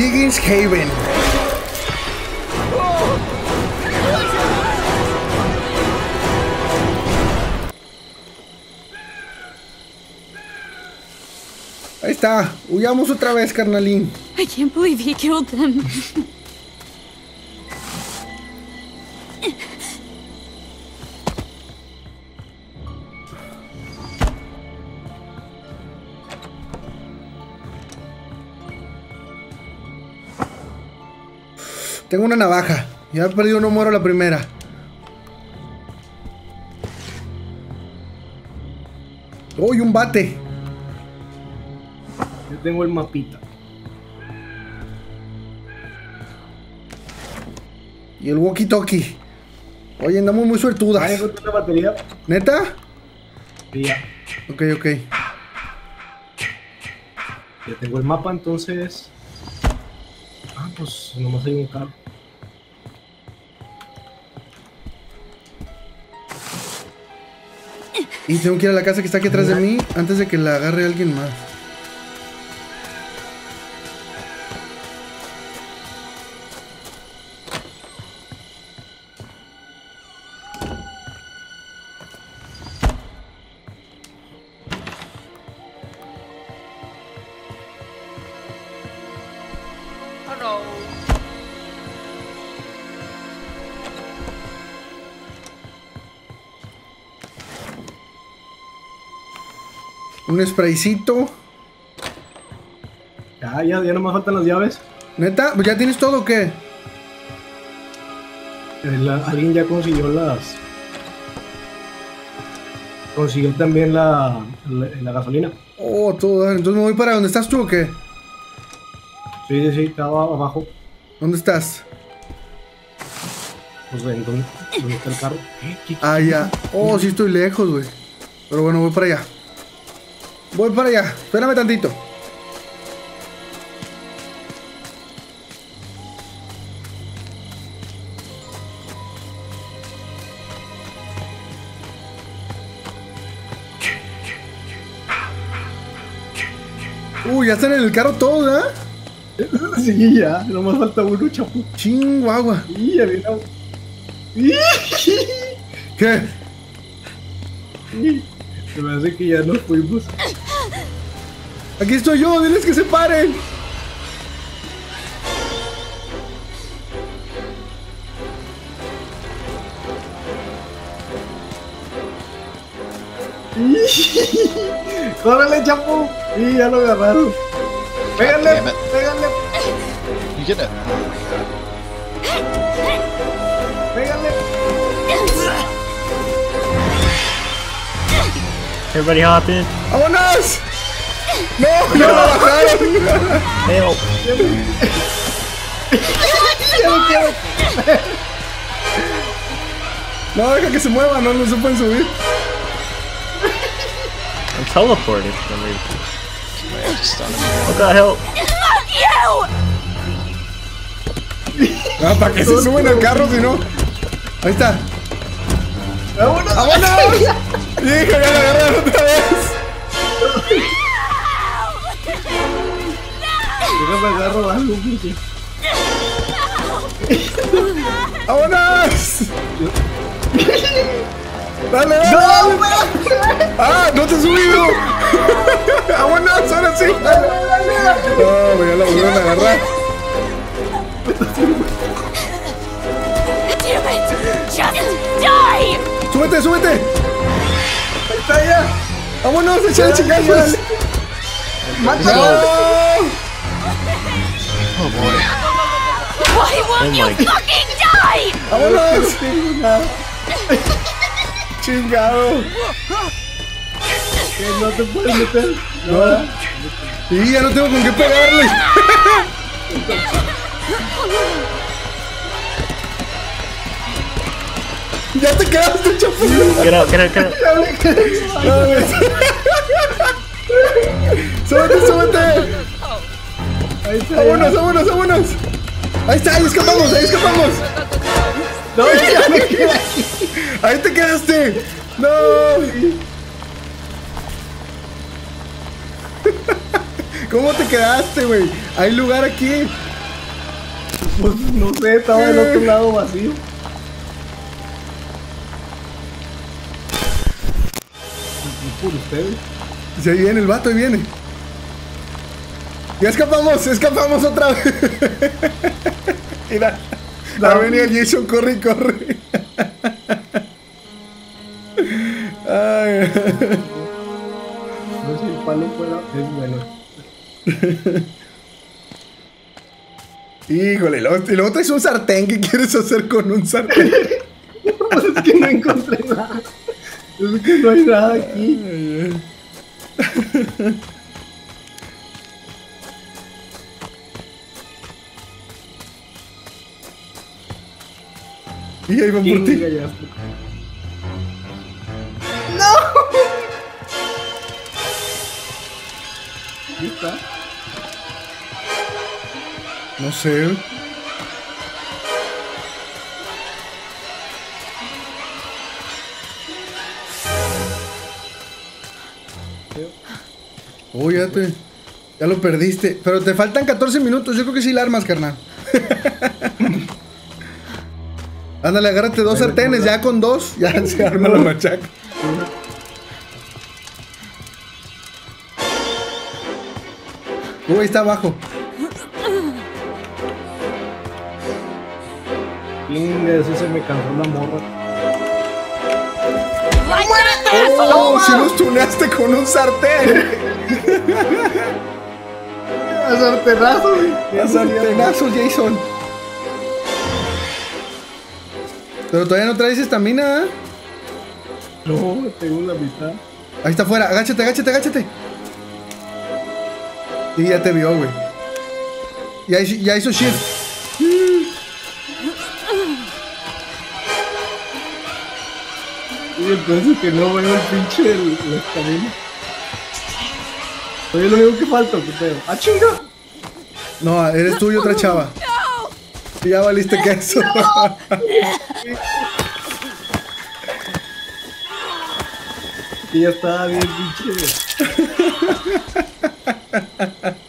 Higgins Haven. Ahí está. Huyamos otra vez, carnalín. I can't believe he killed them. Tengo una navaja. Ya he perdido, no muero la primera. ¡Uy, un bate! Yo tengo el mapita. Y el walkie-talkie. Oye, andamos muy suertudas. La batería. ¿Neta? Sí, ya. Ok, ok. Ya tengo el mapa, entonces. Ah, pues nomás hay un carro. Y tengo que ir a la casa que está aquí atrás de mí antes de que la agarre alguien más. Un spraycito. Ya, ya, ya no me faltan las llaves. ¿Neta? ¿Ya tienes todo o qué? Eh, la- alguien ya consiguió las. Consiguió también la, la, la gasolina. Oh, todo. Entonces me voy para donde estás tú o qué? Sí, sí, sí, estaba abajo. ¿Dónde estás? Pues en donde, donde está el carro. ¿Qué? ¿Qué? Ah, ya. Oh, sí estoy lejos, güey. Pero bueno, voy para allá. Voy para allá. Espérame tantito. Uy, ya están en el carro todos, ¿ah? Sí, ya, nomás falta uno, chapu. Chingua. Y ya viene. ¿Qué? Se me hace que ya nos fuimos. Aquí estoy yo, diles que se paren. ¡Córrele, chapu! Y ya lo agarraron. ¡Pégale! ¡Pégale! ¡Pégale! Everybody hop in. ¡Vámonos! ¡No! ¡No lo bajaron! Help. No, deja que se mueva, no, no se pueden subir. I'm teleported else stunned him. Oh god, help. Ah, para que se suben al carro, si no. Ahí está. ¡Vámonos! ¡Vámonos! ¡Hijo, ya la agarraron otra vez! Agarro algo, porque- ¡Vámonos! ¡Dale, dale! ¡No, ¡Ah, no te he subido! ¡Vámonos, ahora sí! No, güey, ya la volvieron a agarrar. ¡Súbete, súbete! ¡Ahí está ya! ¡Vámonos, échale chingazos! ¡No! Oh boy. Why won't Oh you my- fucking die? ¡Vámonos! tengo nada. ¡Chingado! Que no te puedes meter. No. Y ya no tengo con qué pegarle. ya te quedaste, get out. No, güey. súbete, súbete. Ahí está. Vámonos, vámonos, vámonos. Ahí está, ahí escapamos, ahí escapamos. No, ya me quedé. Ahí te quedaste. No. ¿Cómo te quedaste, güey? Hay lugar aquí. Pues no sé, estaba del otro lado vacío. Por ustedes. Se viene el vato, ahí viene. Ya escapamos, escapamos otra vez. Mira. La venía el Jason, corre y corre. Ay. No sé el palo fuera. Es bueno. Híjole, y luego, y luego traes un sartén. ¿Qué quieres hacer con un sartén? Pues es que no encontré nada. Es que no hay nada aquí. Y ahí van por ti. ¡No! Está. No sé. Uy, ya te. Ya lo perdiste. Pero te faltan 14 minutos. Yo creo que sí la armas, carnal. Ándale, agárrate dos sartenes. Ya con dos, ya se arma la machaca. Uy, está abajo. Chinga, eso se me cansó la morra. That, ¡Oh! Si los tuneaste con un sartén. A sartenazo, güey. A sartenazos, Jason. Pero todavía no traes estamina, ¿eh? No, tengo la mitad. Ahí está afuera. Agáchate, agáchate, agáchate. Y ya te vio, güey. Ya, ya hizo shift. Y entonces que no veo el pinche la estamina. Soy el único que falta, ¿qué pedo? ¡Ah, chinga! No, eres tú y otra chava. Y ya valiste queso. Que ya estaba bien pinche.